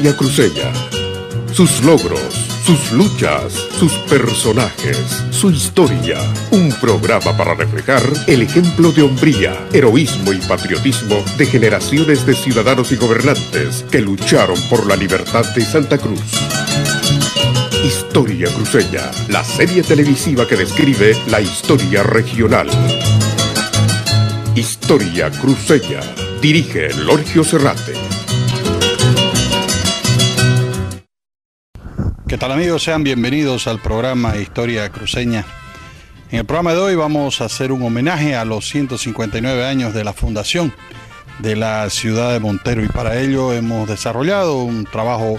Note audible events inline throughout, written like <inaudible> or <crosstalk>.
historia cruceña. Sus logros, sus luchas, sus personajes, su historia. Un programa para reflejar el ejemplo de hombría, heroísmo y patriotismo de generaciones de ciudadanos y gobernantes que lucharon por la libertad de Santa Cruz. Historia Cruceña, la serie televisiva que describe la historia regional. Historia Cruceña, dirige Lorgio Serrate. Tal amigos? Sean bienvenidos al programa Historia Cruceña. En el programa de hoy vamos a hacer un homenaje a los 159 años de la fundación de la ciudad de Montero y para ello hemos desarrollado un trabajo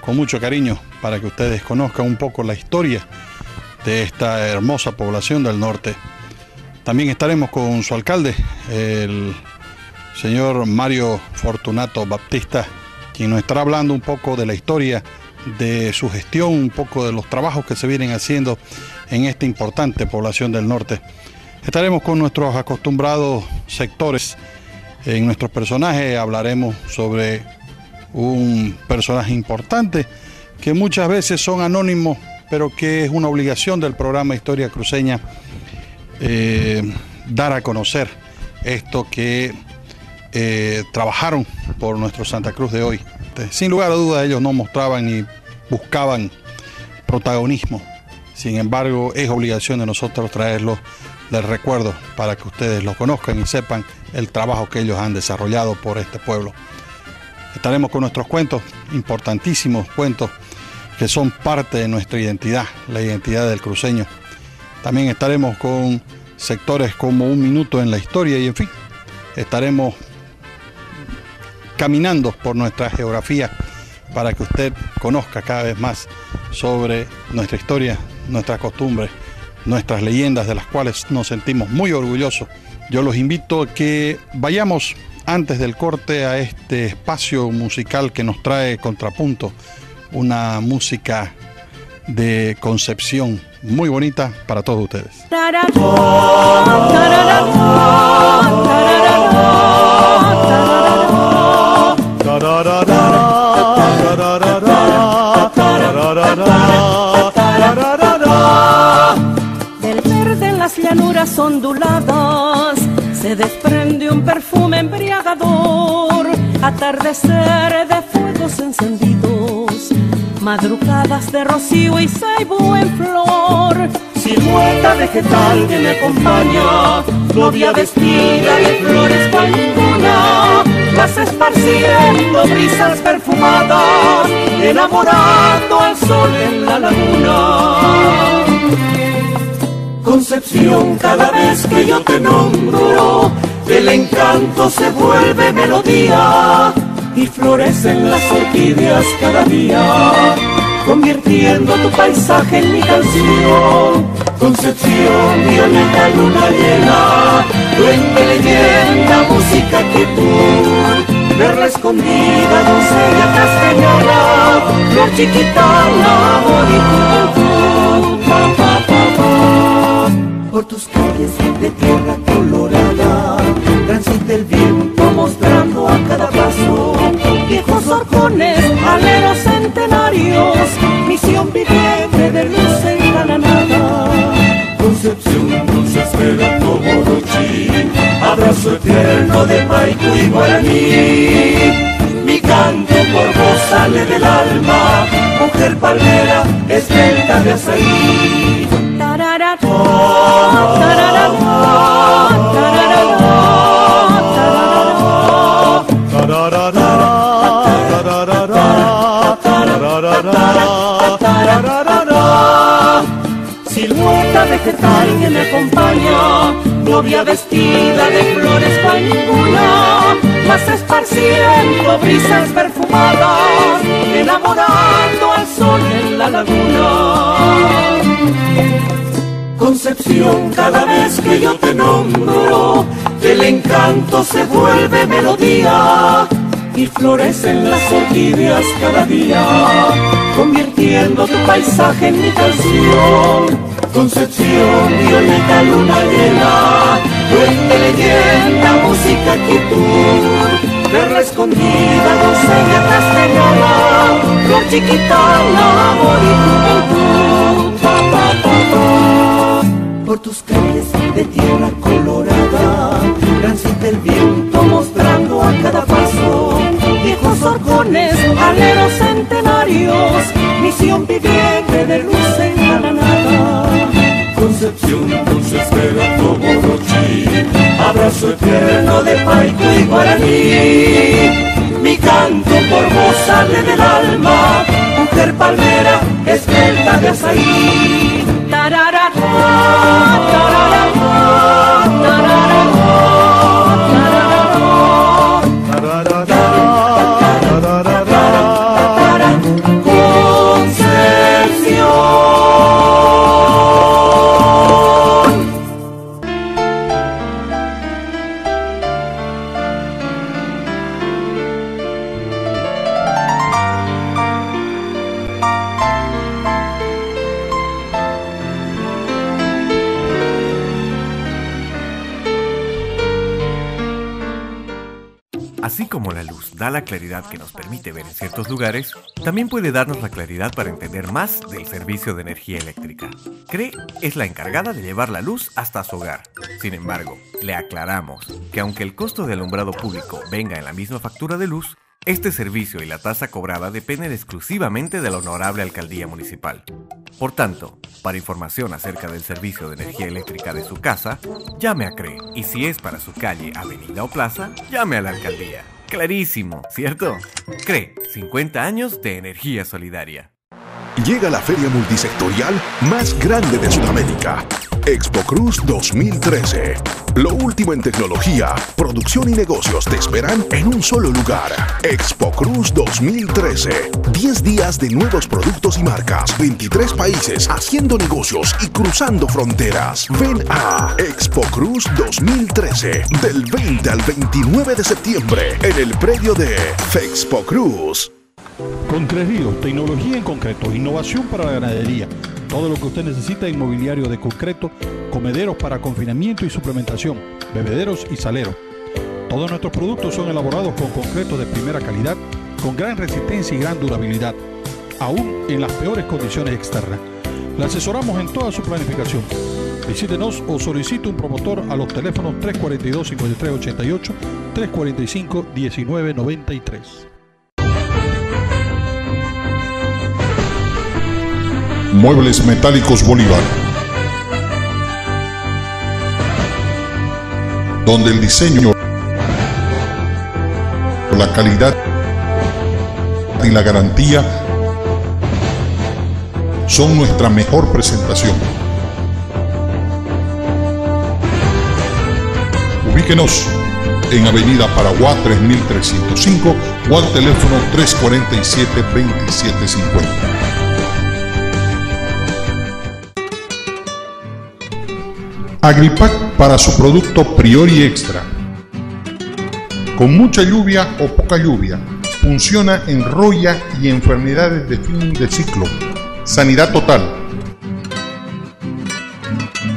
con mucho cariño para que ustedes conozcan un poco la historia de esta hermosa población del norte. También estaremos con su alcalde, el señor Mario Fortunato Baptista, quien nos estará hablando un poco de la historia de su gestión, un poco de los trabajos que se vienen haciendo en esta importante población del norte. Estaremos con nuestros acostumbrados sectores. En nuestros personajes hablaremos sobre un personaje importante que muchas veces son anónimos, pero que es una obligación del programa Historia Cruceña eh, dar a conocer esto que eh, trabajaron por nuestro Santa Cruz de hoy. Sin lugar a dudas ellos no mostraban ni buscaban protagonismo. Sin embargo, es obligación de nosotros traerlos del recuerdo para que ustedes lo conozcan y sepan el trabajo que ellos han desarrollado por este pueblo. Estaremos con nuestros cuentos, importantísimos cuentos que son parte de nuestra identidad, la identidad del cruceño. También estaremos con sectores como Un Minuto en la Historia y en fin, estaremos caminando por nuestra geografía para que usted conozca cada vez más sobre nuestra historia, nuestras costumbres, nuestras leyendas de las cuales nos sentimos muy orgullosos. Yo los invito a que vayamos antes del corte a este espacio musical que nos trae Contrapunto, una música de concepción muy bonita para todos ustedes. Del verde en las llanuras onduladas se desprende un perfume embriagador, atardecer de fuegos encendidos, madrugadas de rocío y ceibo en flor, silueta vegetal que me acompaña, novia vestida de flores cual ninguna, vas esparciendo brisas perfumadas, enamorando al sol en la laguna. Concepción, cada vez que yo te nombro, el encanto se vuelve melodía y florecen las orquídeas cada día, convirtiendo tu paisaje en mi canción. Concepción, violeta, luna llena, duende, leyenda, música, quietud, verla escondida, doncella castellana, flor chiquita, amor y pa, pa, pa. Por tus calles de tierra colorada, transita el viento mostrando a cada paso viejos horcones, aleros centenarios, misión viviente de luz engalanada. Concepción, dulce espera como Rochi, abrazo eterno de Paico y Guaraní. Mi canto por vos sale del alma, mujer palmera, esbelta de azaí. Tarara, tarara, Silueta vegetal que me acompaña, novia vestida de flores cual ninguna, vas esparciendo brisas perfumadas, enamorando al sol en la laguna. Concepción, cada vez que yo te nombro, el encanto se vuelve melodía y florecen las orquídeas cada día, convirtiendo tu paisaje en mi canción. Concepción, violeta, luna llena, duende, leyenda, música, quietud, verla escondida, doncella castellana, chiquitana, amor y juventud. Por tus viejos horcones, aleros centenarios, misión viviente de luz en la nada. Concepción, dulce espera, Toborochi, abrazo eterno de Paico y Guaraní. Mi canto por vos sale del alma, mujer palmera, esbelta de azaí. Tarara, tarara, la claridad que nos permite ver en ciertos lugares, también puede darnos la claridad para entender más del servicio de energía eléctrica. CRE es la encargada de llevar la luz hasta su hogar. Sin embargo, le aclaramos que aunque el costo de alumbrado público venga en la misma factura de luz, este servicio y la tasa cobrada dependen exclusivamente de la honorable alcaldía municipal. Por tanto, para información acerca del servicio de energía eléctrica de su casa, llame a CRE. Y si es para su calle, avenida o plaza, llame a la alcaldía. Clarísimo, ¿cierto? CRE, 50 años de energía solidaria. Llega la feria multisectorial más grande de Sudamérica. Expo Cruz 2013. Lo último en tecnología, producción y negocios te esperan en un solo lugar. Expo Cruz 2013. 10 días de nuevos productos y marcas. 23 países haciendo negocios y cruzando fronteras. Ven a Expo Cruz 2013 del 20 al 29 de septiembre en el predio de Fexpo Cruz. Concrerío, tecnología en concreto, innovación para la ganadería todo lo que usted necesita en mobiliario de concreto, comederos para confinamiento y suplementación, bebederos y saleros. Todos nuestros productos son elaborados con concreto de primera calidad, con gran resistencia y gran durabilidad, aún en las peores condiciones externas. Le asesoramos en toda su planificación. Visítenos o solicite un promotor a los teléfonos 342-5388, 345-1993. Muebles Metálicos Bolívar. Donde el diseño, la calidad y la garantía son nuestra mejor presentación. Ubíquenos en Avenida Paraguay 3305 o al teléfono 347 2750. Agripac para su producto Priori Extra. Con mucha lluvia o poca lluvia, funciona en roya y enfermedades de fin de ciclo. Sanidad total.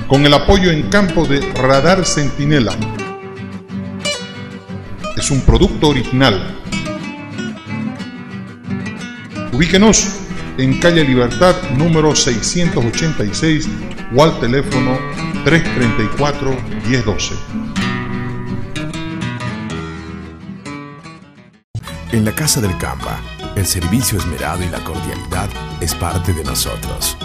Con el apoyo en campo de Radar Centinela. Es un producto original. Ubíquenos en calle Libertad número 686 o al teléfono 334-1012. En la Casa del Campa, el servicio esmerado y la cordialidad es parte de nosotros.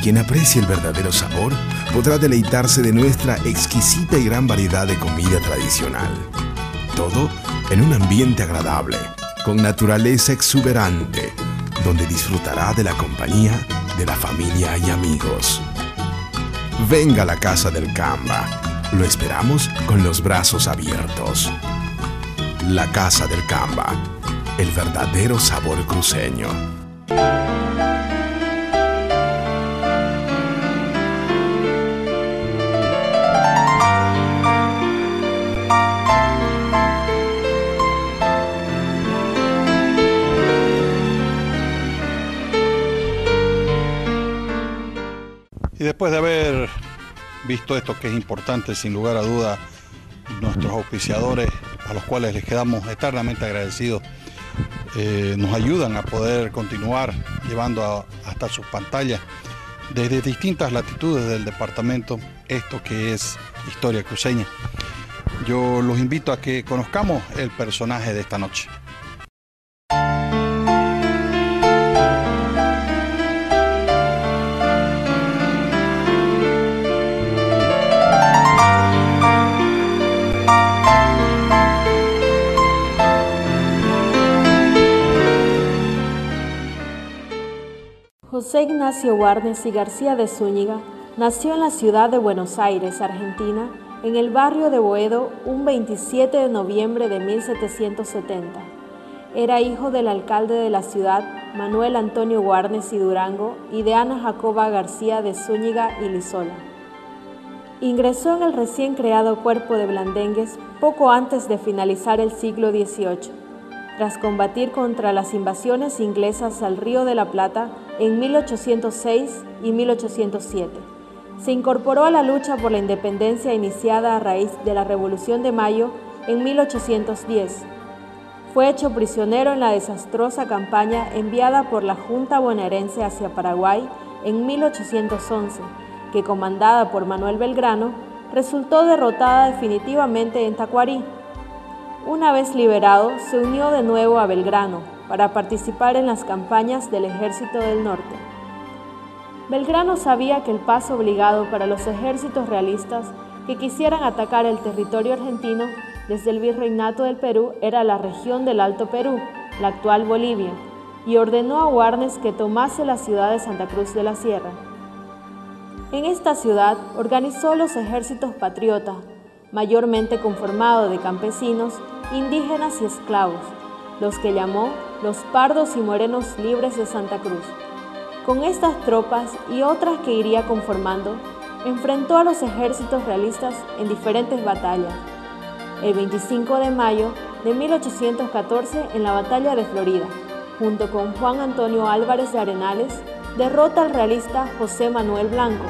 Quien aprecie el verdadero sabor podrá deleitarse de nuestra exquisita y gran variedad de comida tradicional. Todo en un ambiente agradable, con naturaleza exuberante, donde disfrutará de la compañía de la familia y amigos. Venga a la casa del Camba. Lo esperamos con los brazos abiertos. La casa del Camba. El verdadero sabor cruceño. Y después de haber visto esto que es importante, sin lugar a duda, nuestros auspiciadores, a los cuales les quedamos eternamente agradecidos, eh, nos ayudan a poder continuar llevando hasta sus pantallas desde distintas latitudes del departamento esto que es historia cruceña. Yo los invito a que conozcamos el personaje de esta noche. José Ignacio Warnes y García de Zúñiga nació en la ciudad de Buenos Aires, Argentina, en el barrio de Boedo un 27 de noviembre de 1770. Era hijo del alcalde de la ciudad, Manuel Antonio Warnes y Durango, y de Ana Jacoba García de Zúñiga y Lizola. Ingresó en el recién creado cuerpo de Blandengues poco antes de finalizar el siglo XVIII tras combatir contra las invasiones inglesas al Río de la Plata en 1806 y 1807. Se incorporó a la lucha por la independencia iniciada a raíz de la Revolución de Mayo en 1810. Fue hecho prisionero en la desastrosa campaña enviada por la Junta bonaerense hacia Paraguay en 1811, que comandada por Manuel Belgrano, resultó derrotada definitivamente en Tacuarí una vez liberado, se unió de nuevo a Belgrano para participar en las campañas del Ejército del Norte. Belgrano sabía que el paso obligado para los ejércitos realistas que quisieran atacar el territorio argentino desde el virreinato del Perú era la región del Alto Perú, la actual Bolivia, y ordenó a Warnes que tomase la ciudad de Santa Cruz de la Sierra. En esta ciudad organizó los ejércitos patriotas, mayormente conformados de campesinos indígenas y esclavos, los que llamó los pardos y morenos libres de Santa Cruz. Con estas tropas y otras que iría conformando, enfrentó a los ejércitos realistas en diferentes batallas. El 25 de mayo de 1814 en la batalla de Florida, junto con Juan Antonio Álvarez de Arenales, derrota al realista José Manuel Blanco.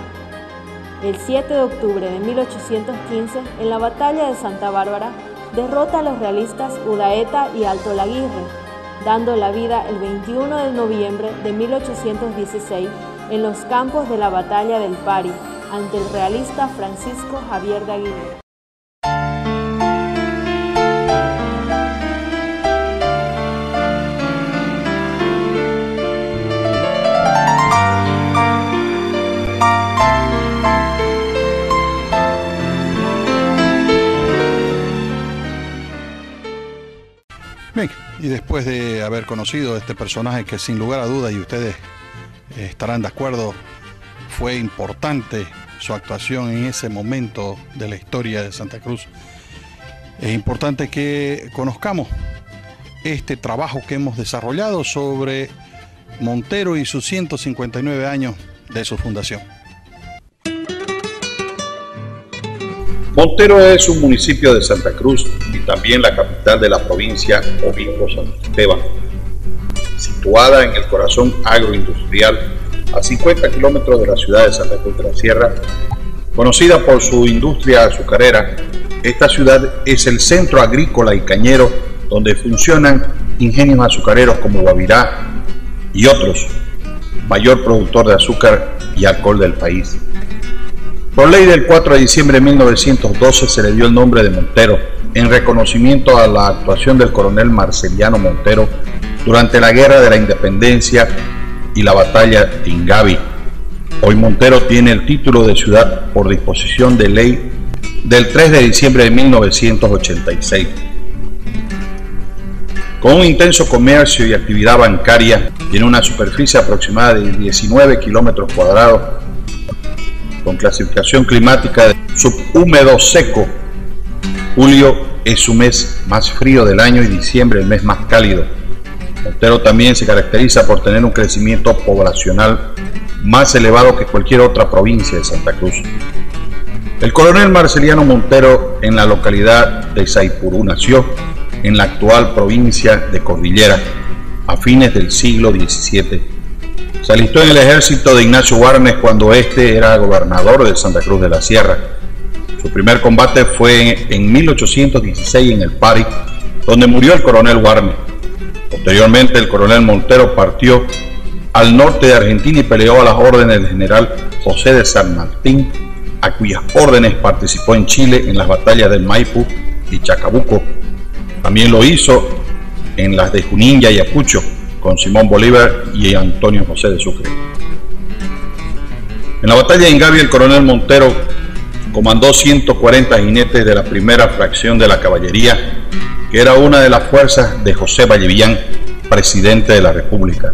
El 7 de octubre de 1815 en la batalla de Santa Bárbara, derrota a los realistas Udaeta y Alto Laguirre, dando la vida el 21 de noviembre de 1816 en los campos de la batalla del Pari ante el realista Francisco Javier de Aguirre. Y después de haber conocido este personaje que sin lugar a dudas, y ustedes eh, estarán de acuerdo, fue importante su actuación en ese momento de la historia de Santa Cruz, es importante que conozcamos este trabajo que hemos desarrollado sobre Montero y sus 159 años de su fundación. Montero es un municipio de Santa Cruz y también la capital de la provincia Obispo San situada en el corazón agroindustrial a 50 kilómetros de la ciudad de Santa Cruz de la Sierra. Conocida por su industria azucarera, esta ciudad es el centro agrícola y cañero donde funcionan ingenios azucareros como Guavirá y otros, mayor productor de azúcar y alcohol del país. Por ley del 4 de diciembre de 1912 se le dio el nombre de Montero en reconocimiento a la actuación del coronel Marceliano Montero durante la Guerra de la Independencia y la batalla de Ingavi. Hoy Montero tiene el título de ciudad por disposición de ley del 3 de diciembre de 1986. Con un intenso comercio y actividad bancaria, tiene una superficie aproximada de 19 kilómetros cuadrados con clasificación climática de subhúmedo seco. Julio es su mes más frío del año y diciembre el mes más cálido. Montero también se caracteriza por tener un crecimiento poblacional más elevado que cualquier otra provincia de Santa Cruz. El coronel Marceliano Montero en la localidad de Saipurú nació en la actual provincia de Cordillera a fines del siglo XVII se alistó en el ejército de Ignacio Warnes cuando éste era gobernador de Santa Cruz de la Sierra. Su primer combate fue en 1816 en el Pari, donde murió el coronel Warnes. Posteriormente, el coronel Montero partió al norte de Argentina y peleó a las órdenes del general José de San Martín, a cuyas órdenes participó en Chile en las batallas del Maipú y Chacabuco. También lo hizo en las de Junín y Ayacucho con Simón Bolívar y Antonio José de Sucre. En la batalla de Ingavi, el coronel Montero comandó 140 jinetes de la primera fracción de la caballería, que era una de las fuerzas de José Vallevillán, presidente de la República,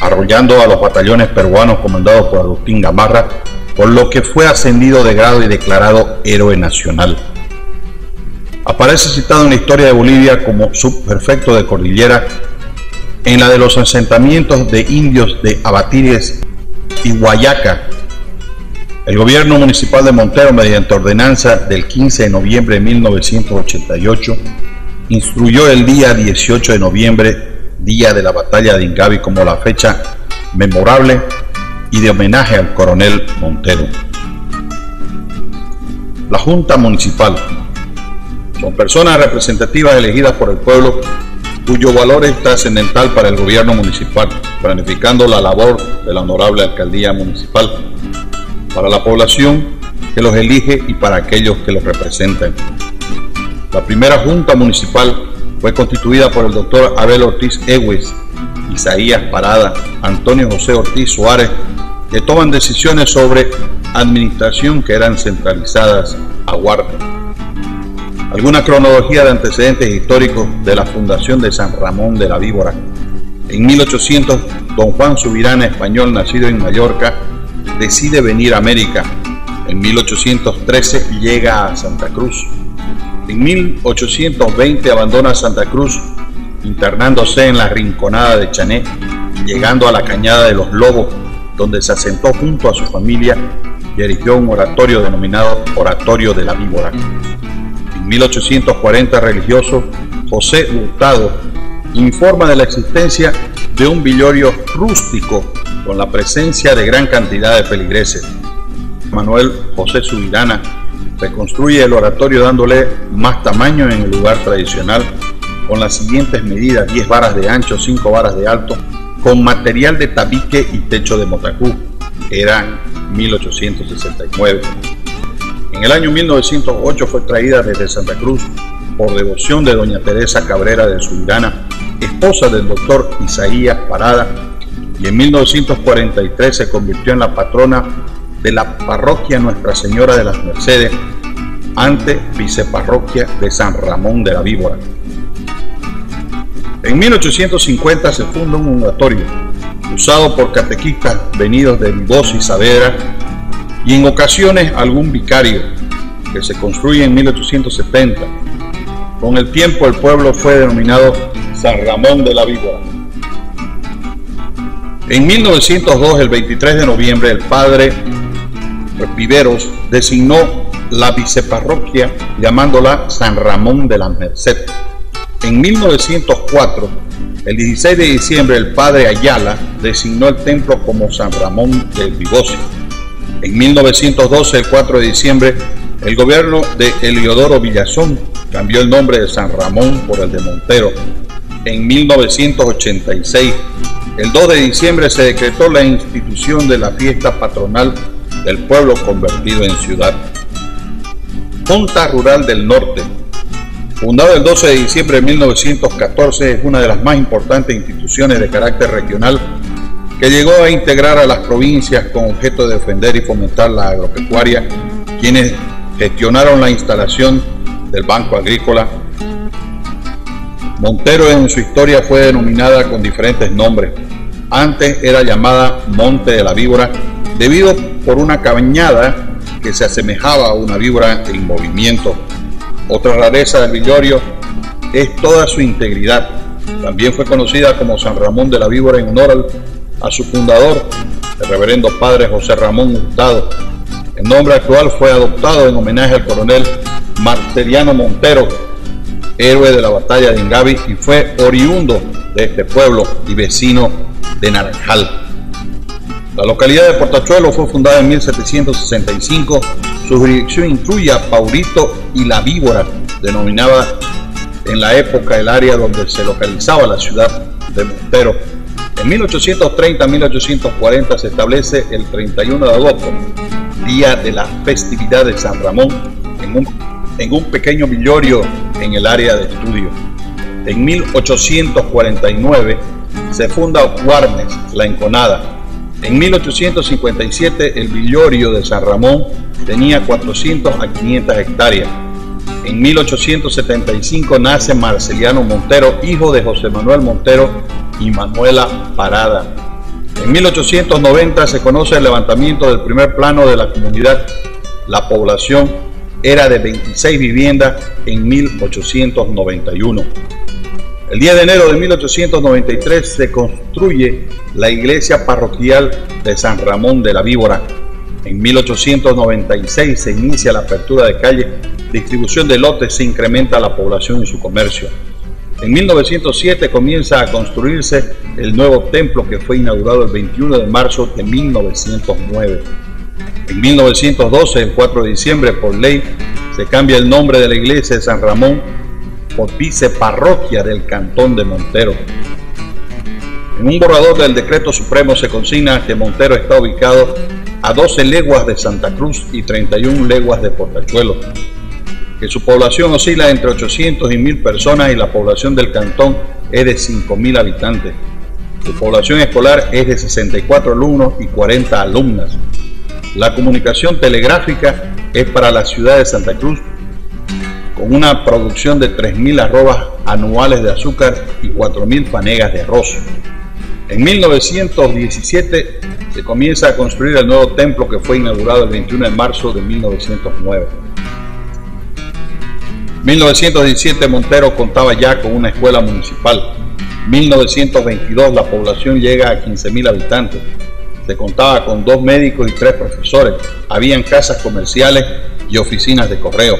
arrollando a los batallones peruanos comandados por Agustín Gamarra, por lo que fue ascendido de grado y declarado héroe nacional. Aparece citado en la historia de Bolivia como subprefecto de cordillera en la de los asentamientos de indios de Abatires y Guayaca. El gobierno municipal de Montero, mediante ordenanza del 15 de noviembre de 1988, instruyó el día 18 de noviembre, día de la batalla de Ingavi, como la fecha memorable y de homenaje al coronel Montero. La Junta Municipal son personas representativas elegidas por el pueblo cuyo valor es trascendental para el gobierno municipal, planificando la labor de la honorable alcaldía municipal, para la población que los elige y para aquellos que los representan. La primera junta municipal fue constituida por el doctor Abel Ortiz Egues, Isaías Parada, Antonio José Ortiz Suárez, que toman decisiones sobre administración que eran centralizadas a Huarte alguna cronología de antecedentes históricos de la fundación de San Ramón de la Víbora. En 1800, don Juan Subirana, español nacido en Mallorca, decide venir a América. En 1813 llega a Santa Cruz. En 1820 abandona Santa Cruz, internándose en la rinconada de Chané, llegando a la cañada de los Lobos, donde se asentó junto a su familia y erigió un oratorio denominado Oratorio de la Víbora. 1840 religioso José Hurtado informa de la existencia de un villorio rústico con la presencia de gran cantidad de feligreses. Manuel José Subirana reconstruye el oratorio dándole más tamaño en el lugar tradicional con las siguientes medidas, 10 varas de ancho, 5 varas de alto, con material de tabique y techo de motacú, eran 1869. En el año 1908 fue traída desde Santa Cruz por devoción de doña Teresa Cabrera de Subirana, esposa del doctor Isaías Parada, y en 1943 se convirtió en la patrona de la parroquia Nuestra Señora de las Mercedes, ante viceparroquia de San Ramón de la Víbora. En 1850 se funda un oratorio usado por catequistas venidos de Vivos y Saavedra y en ocasiones algún vicario, que se construye en 1870. Con el tiempo el pueblo fue denominado San Ramón de la Víbora. En 1902, el 23 de noviembre, el padre Viveros designó la viceparroquia llamándola San Ramón de la Merced. En 1904, el 16 de diciembre, el padre Ayala designó el templo como San Ramón del Vigocio. En 1912, el 4 de diciembre, el gobierno de Eliodoro Villazón cambió el nombre de San Ramón por el de Montero. En 1986, el 2 de diciembre, se decretó la institución de la fiesta patronal del pueblo convertido en ciudad. Junta Rural del Norte, fundado el 12 de diciembre de 1914, es una de las más importantes instituciones de carácter regional que llegó a integrar a las provincias con objeto de defender y fomentar la agropecuaria, quienes gestionaron la instalación del Banco Agrícola. Montero en su historia fue denominada con diferentes nombres. Antes era llamada Monte de la Víbora debido por una cañada que se asemejaba a una víbora en movimiento. Otra rareza del villorio es toda su integridad. También fue conocida como San Ramón de la Víbora en honor al a su fundador, el reverendo padre José Ramón Hurtado. El nombre actual fue adoptado en homenaje al coronel Marceliano Montero, héroe de la batalla de Ingavi y fue oriundo de este pueblo y vecino de Naranjal. La localidad de Portachuelo fue fundada en 1765. Su jurisdicción incluye a Paurito y la Víbora, denominada en la época el área donde se localizaba la ciudad de Montero. En 1830-1840 se establece el 31 de agosto, día de la festividad de San Ramón, en un, en un pequeño villorio en el área de estudio. En 1849 se funda Guarnes, la Enconada. En 1857 el villorio de San Ramón tenía 400 a 500 hectáreas. En 1875 nace Marceliano Montero, hijo de José Manuel Montero y Manuela Parada. En 1890 se conoce el levantamiento del primer plano de la comunidad. La población era de 26 viviendas en 1891. El 10 de enero de 1893 se construye la iglesia parroquial de San Ramón de la Víbora. En 1896 se inicia la apertura de calle, distribución de lotes, se incrementa la población y su comercio. En 1907 comienza a construirse el nuevo templo que fue inaugurado el 21 de marzo de 1909. En 1912, el 4 de diciembre, por ley, se cambia el nombre de la iglesia de San Ramón por viceparroquia del Cantón de Montero. En un borrador del decreto supremo se consigna que Montero está ubicado a 12 leguas de Santa Cruz y 31 leguas de Portachuelo, que su población oscila entre 800 y 1000 personas y la población del cantón es de 5000 habitantes. Su población escolar es de 64 alumnos y 40 alumnas. La comunicación telegráfica es para la ciudad de Santa Cruz con una producción de 3.000 arrobas anuales de azúcar y 4.000 fanegas de arroz. En 1917 se comienza a construir el nuevo templo que fue inaugurado el 21 de marzo de 1909. 1917 Montero contaba ya con una escuela municipal. 1922 la población llega a 15.000 habitantes. Se contaba con dos médicos y tres profesores. Habían casas comerciales y oficinas de correo.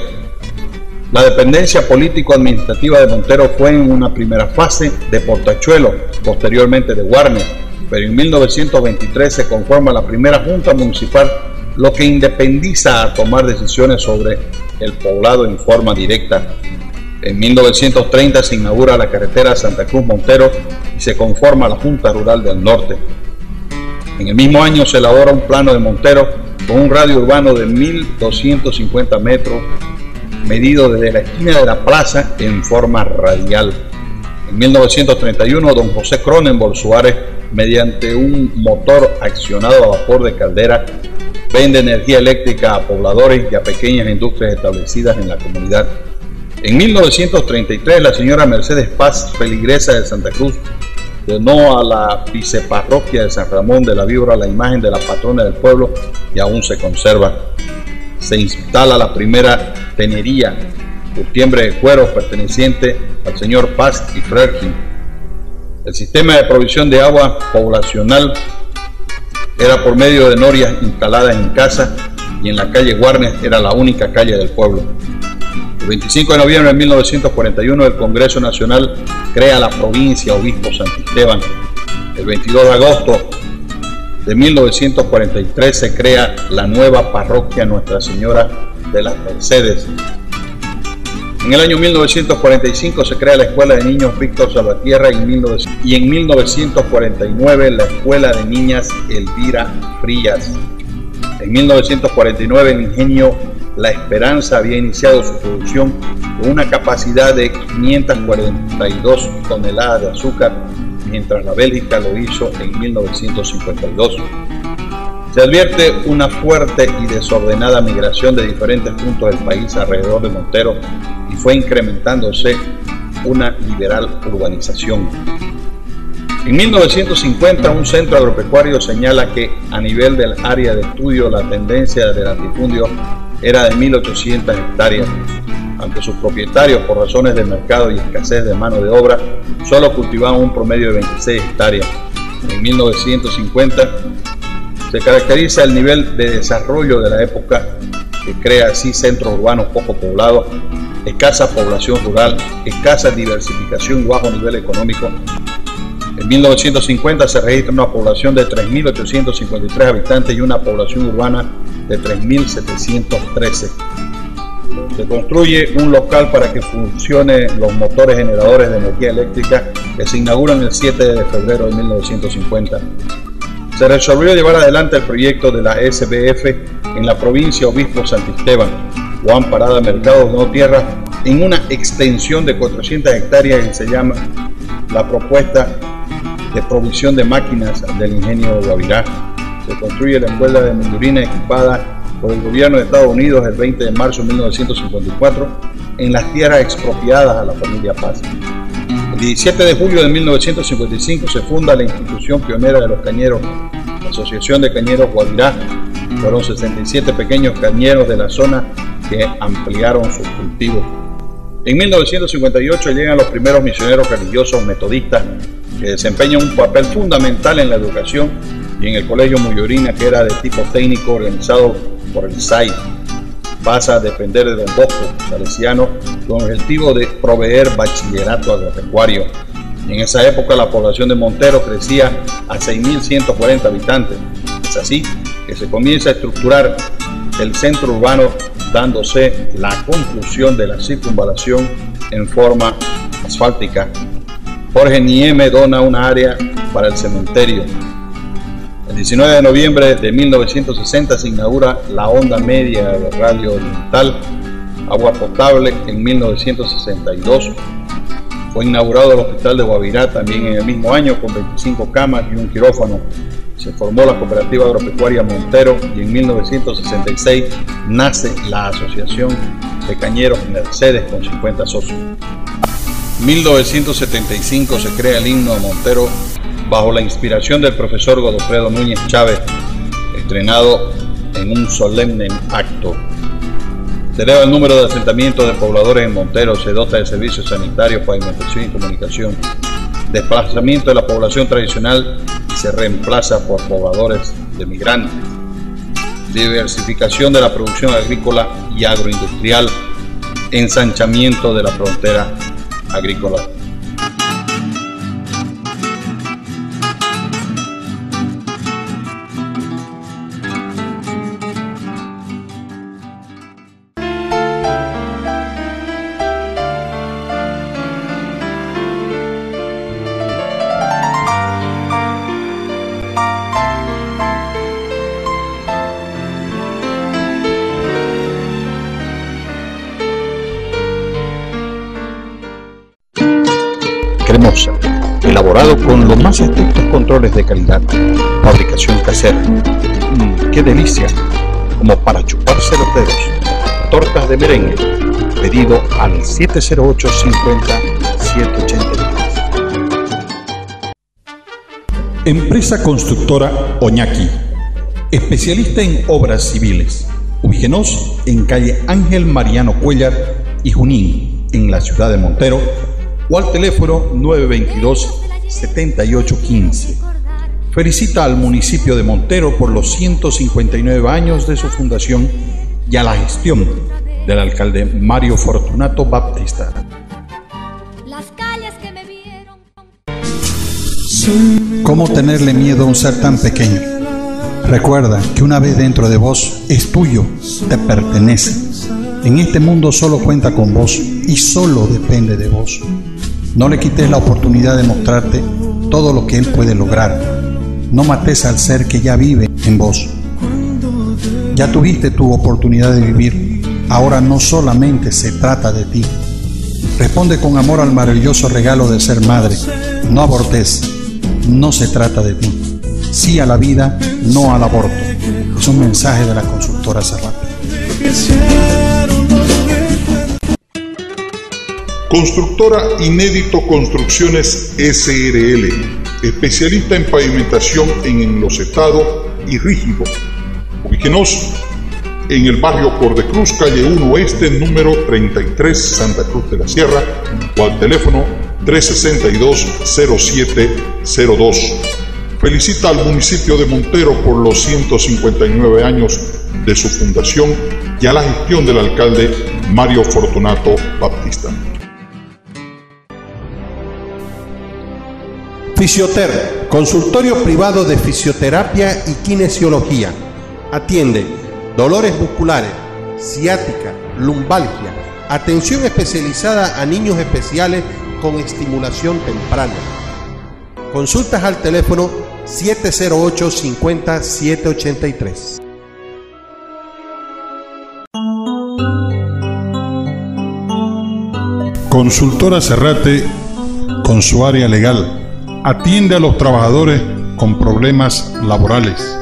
La dependencia político-administrativa de Montero fue en una primera fase de Portachuelo, posteriormente de Warner, pero en 1923 se conforma la primera junta municipal, lo que independiza a tomar decisiones sobre el poblado en forma directa. En 1930 se inaugura la carretera Santa Cruz-Montero y se conforma la Junta Rural del Norte. En el mismo año se elabora un plano de Montero con un radio urbano de 1.250 metros medido desde la esquina de la plaza en forma radial. En 1931, don José Cronenberg Suárez, mediante un motor accionado a vapor de caldera, vende energía eléctrica a pobladores y a pequeñas industrias establecidas en la comunidad. En 1933, la señora Mercedes Paz, feligresa de Santa Cruz, donó a la viceparroquia de San Ramón de la Víbora la imagen de la patrona del pueblo y aún se conserva se instala la primera tenería, curtiembre de cuero perteneciente al señor Paz y Frerkin. El sistema de provisión de agua poblacional era por medio de norias instaladas en casa y en la calle Guarnes era la única calle del pueblo. El 25 de noviembre de 1941 el Congreso Nacional crea la provincia Obispo Santisteban. El 22 de agosto de 1943 se crea la nueva parroquia Nuestra Señora de las Mercedes. En el año 1945 se crea la Escuela de Niños Víctor Salvatierra y en 1949 la Escuela de Niñas Elvira Frías. En 1949 el ingenio La Esperanza había iniciado su producción con una capacidad de 542 toneladas de azúcar mientras la Bélgica lo hizo en 1952. Se advierte una fuerte y desordenada migración de diferentes puntos del país alrededor de Montero y fue incrementándose una liberal urbanización. En 1950 un centro agropecuario señala que a nivel del área de estudio la tendencia del latifundio era de 1.800 hectáreas aunque sus propietarios, por razones de mercado y escasez de mano de obra, solo cultivaban un promedio de 26 hectáreas. En 1950 se caracteriza el nivel de desarrollo de la época que crea así centros urbanos poco poblados, escasa población rural, escasa diversificación y bajo nivel económico. En 1950 se registra una población de 3.853 habitantes y una población urbana de 3.713. Se construye un local para que funcionen los motores generadores de energía eléctrica que se inauguran el 7 de febrero de 1950. Se resolvió llevar adelante el proyecto de la SBF en la provincia Obispo Santisteban, Juan Parada Mercado No Tierra, en una extensión de 400 hectáreas que se llama la propuesta de provisión de máquinas del ingenio Guavirá. Se construye la escuela de Mundurina equipada por el gobierno de Estados Unidos el 20 de marzo de 1954 en las tierras expropiadas a la familia Paz. El 17 de julio de 1955 se funda la institución pionera de los cañeros, la Asociación de Cañeros Guavirá. Fueron 67 pequeños cañeros de la zona que ampliaron sus cultivos. En 1958 llegan los primeros misioneros religiosos metodistas que desempeñan un papel fundamental en la educación y en el Colegio Muyorina, que era de tipo técnico organizado por el SAI. Pasa a depender de Don Bosco, salesiano, con el objetivo de proveer bachillerato agropecuario. En esa época la población de Montero crecía a 6.140 habitantes. Es así que se comienza a estructurar el centro urbano dándose la conclusión de la circunvalación en forma asfáltica. Jorge Nieme dona una área para el cementerio. El 19 de noviembre de 1960 se inaugura la onda media de radio oriental, agua potable en 1962. Fue inaugurado el hospital de Guavirá también en el mismo año con 25 camas y un quirófano se formó la Cooperativa Agropecuaria Montero y en 1966 nace la Asociación de Cañeros Mercedes con 50 socios. 1975 se crea el himno de Montero bajo la inspiración del profesor Godofredo Núñez Chávez, estrenado en un solemne acto. Se eleva el número de asentamientos de pobladores en Montero, se dota de servicios sanitarios, pavimentación y comunicación, desplazamiento de la población tradicional se reemplaza por pobladores de migrantes. Diversificación de la producción agrícola y agroindustrial, ensanchamiento de la frontera agrícola. Controles de calidad, fabricación casera. Mm, ¡Qué delicia! Como para chuparse los dedos. Tortas de merengue, pedido al 708 50 183 Empresa constructora Oñaki, especialista en obras civiles. Ubíquenos en calle Ángel Mariano Cuellar y Junín, en la ciudad de Montero o al teléfono 922-7815. Felicita al municipio de Montero por los 159 años de su fundación y a la gestión del alcalde Mario Fortunato Baptista. ¿Cómo tenerle miedo a un ser tan pequeño? Recuerda que una vez dentro de vos es tuyo, te pertenece. En este mundo solo cuenta con vos y solo depende de vos. No le quites la oportunidad de mostrarte todo lo que Él puede lograr. No mates al ser que ya vive en vos. Ya tuviste tu oportunidad de vivir. Ahora no solamente se trata de ti. Responde con amor al maravilloso regalo de ser madre. No abortes. No se trata de ti. Sí a la vida, no al aborto. Es un mensaje de la consultora Serrat. Constructora Inédito Construcciones SRL, especialista en pavimentación en enlosetado y rígido. Ubíquenos en el barrio Cordecruz, calle 1 Oeste, número 33, Santa Cruz de la Sierra, o al teléfono 362-0702. Felicita al municipio de Montero por los 159 años de su fundación y a la gestión del alcalde Mario Fortunato Baptista. Fisioter, consultorio privado de fisioterapia y kinesiología. Atiende dolores musculares, ciática, lumbalgia, atención especializada a niños especiales con estimulación temprana. Consultas al teléfono 708 50 783. Consultora Cerrate, con su área legal, atiende a los trabajadores con problemas laborales.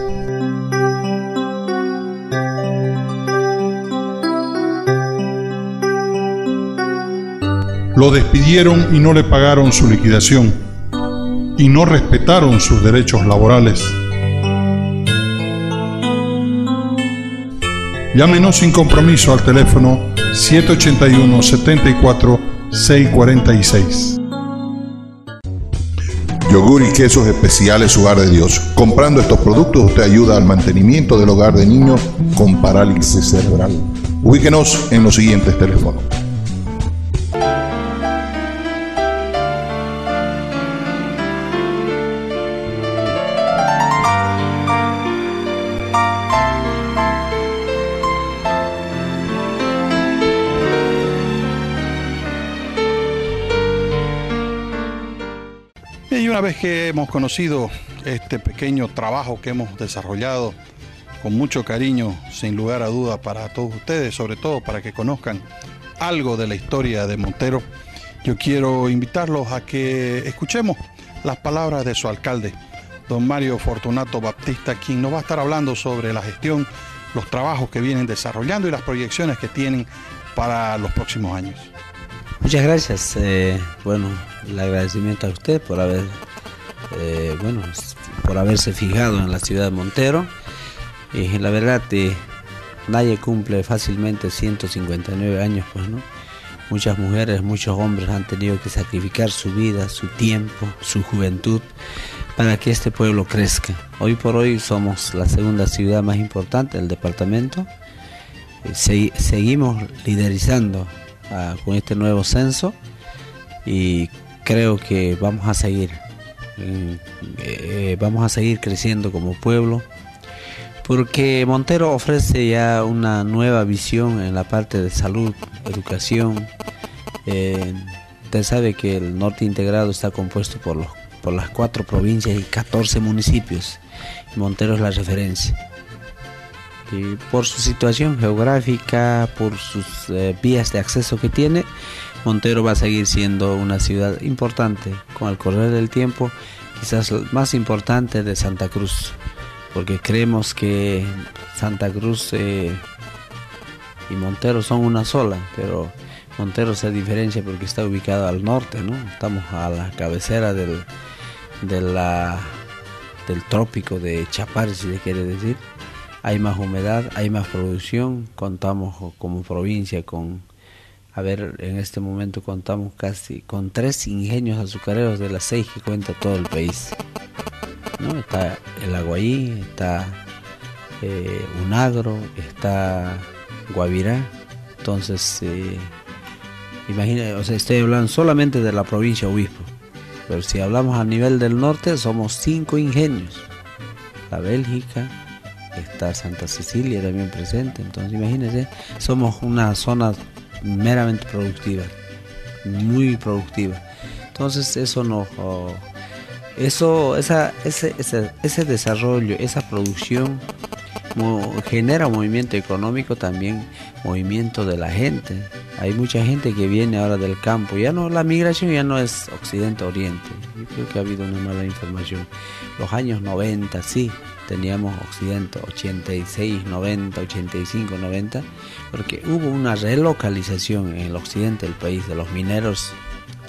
Lo despidieron y no le pagaron su liquidación y no respetaron sus derechos laborales. Llámenos sin compromiso al teléfono 781 74 646. Yogur y quesos especiales Hogar de Dios. Comprando estos productos usted ayuda al mantenimiento del hogar de niños con parálisis cerebral. Ubíquenos en los siguientes teléfonos. Una vez que hemos conocido este pequeño trabajo que hemos desarrollado con mucho cariño, sin lugar a duda, para todos ustedes, sobre todo para que conozcan algo de la historia de Montero, yo quiero invitarlos a que escuchemos las palabras de su alcalde, don Mario Fortunato Baptista, quien nos va a estar hablando sobre la gestión, los trabajos que vienen desarrollando y las proyecciones que tienen para los próximos años. Muchas gracias. eh, bueno, el agradecimiento a usted por haber, eh, bueno, por haberse fijado en la ciudad de Montero. Y la verdad, eh, nadie cumple fácilmente 159 años, pues, ¿no? Muchas mujeres, muchos hombres han tenido que sacrificar su vida, su tiempo, su juventud para que este pueblo crezca. Hoy por hoy somos la segunda ciudad más importante del departamento. Eh, segui- seguimos liderizando con este nuevo censo y creo que vamos a seguir eh, eh, vamos a seguir creciendo como pueblo porque Montero ofrece ya una nueva visión en la parte de salud, educación. Eh, usted sabe que el norte integrado está compuesto por, los, por las cuatro provincias y 14 municipios. Montero es la referencia. Por su situación geográfica, por sus eh, vías de acceso que tiene, Montero va a seguir siendo una ciudad importante con el correr del tiempo, quizás la más importante de Santa Cruz, porque creemos que Santa Cruz eh, y Montero son una sola, pero Montero se diferencia porque está ubicado al norte, ¿no? Estamos a la cabecera del, del trópico de Chapar, si se quiere decir hay más humedad, hay más producción, contamos como provincia con, a ver, en este momento contamos casi con tres ingenios azucareros de las seis que cuenta todo el país. ¿no? Está el Aguaí, está eh, Unagro, está Guavirá, entonces, eh, imagina, o sea, estoy hablando solamente de la provincia Obispo, pero si hablamos a nivel del norte, somos cinco ingenios, la Bélgica, está Santa Cecilia también presente. Entonces, imagínense, somos una zona meramente productiva, muy productiva. Entonces, eso nos. oh, eso, esa, ese, ese, ese desarrollo, esa producción genera movimiento económico también, movimiento de la gente. Hay mucha gente que viene ahora del campo. Ya no, la migración ya no es occidente-oriente. Yo creo que ha habido una mala información. Los años 90, sí, teníamos Occidente 86, 90, 85, 90, porque hubo una relocalización en el occidente del país de los mineros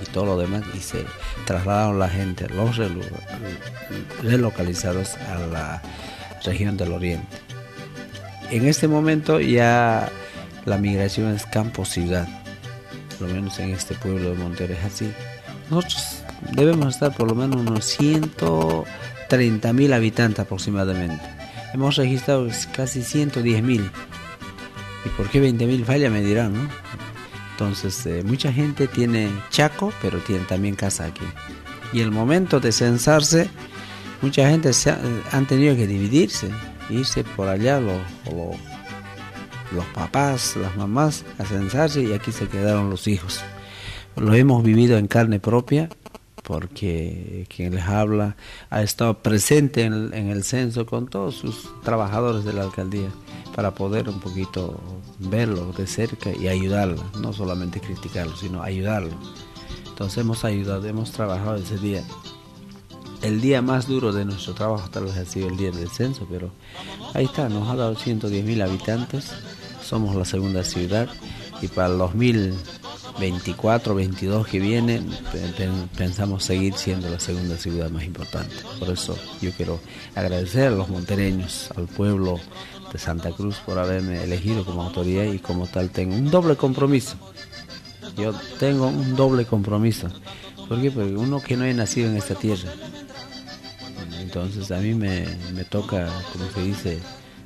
y todo lo demás y se trasladaron la gente, los relocalizados a la región del oriente. En este momento ya la migración es campo-ciudad, por lo menos en este pueblo de Montero es así. Nosotros debemos estar por lo menos unos 100 30.000 habitantes aproximadamente. Hemos registrado casi 110.000. ¿Y por qué 20.000 falla? Me dirán, ¿no? Entonces, eh, mucha gente tiene chaco, pero tiene también casa aquí. Y el momento de censarse, mucha gente ha, eh, tenido que dividirse, irse por allá los, los papás, las mamás a censarse y aquí se quedaron los hijos. Lo hemos vivido en carne propia porque quien les habla ha estado presente en el, censo con todos sus trabajadores de la alcaldía para poder un poquito verlo de cerca y ayudarlo, no solamente criticarlo, sino ayudarlo. Entonces hemos ayudado, hemos trabajado ese día. El día más duro de nuestro trabajo tal vez ha sido el día del censo, pero ahí está, nos ha dado 110 mil habitantes, somos la segunda ciudad y para el 2000 24, 22 que vienen, pensamos seguir siendo la segunda ciudad más importante. Por eso yo quiero agradecer a los montereños, al pueblo de Santa Cruz por haberme elegido como autoridad y como tal tengo un doble compromiso. Yo tengo un doble compromiso. ¿Por qué? Porque uno que no he nacido en esta tierra. Entonces a mí me, me toca, como se dice,